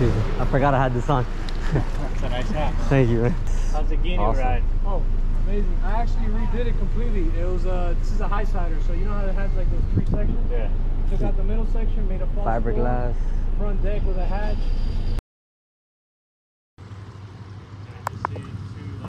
Excuse me. I forgot I had this on. That's a nice hat. Thank you, man. How's the Gheenoe Awesome. ride? Oh, amazing. I actually redid it completely. It was, uh, this is a high sider, so you know how it has like those three sections? Yeah. Took out the middle section, made a false floor, Fiberglass. front deck with a hatch,